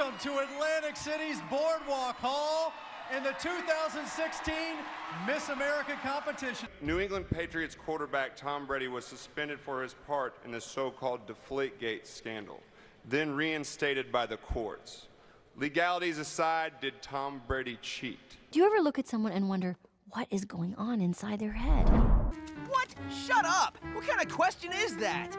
Welcome to Atlantic City's Boardwalk Hall in the 2016 Miss America competition. New England Patriots quarterback Tom Brady was suspended for his part in the so-called Deflategate scandal, then reinstated by the courts. Legalities aside, did Tom Brady cheat? Do you ever look at someone and wonder what is going on inside their head? What? Shut up! What kind of question is that?